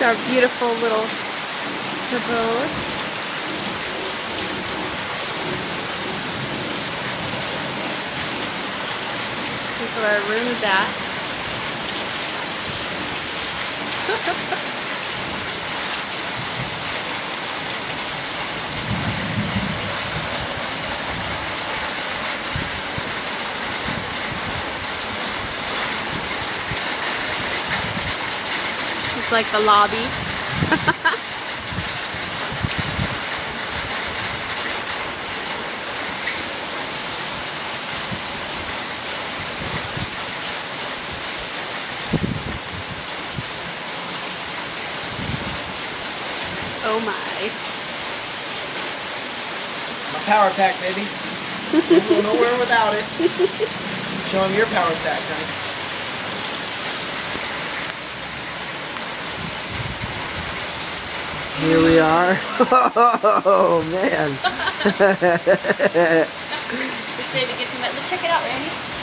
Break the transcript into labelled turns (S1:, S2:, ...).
S1: Our beautiful little abode. Is where our is at. it's like the lobby. Oh my.
S2: My power pack, baby. Can't go nowhere without it. Show them your power pack, honey. Here we are. Oh man.
S1: This baby gets me. Check it out, Randy.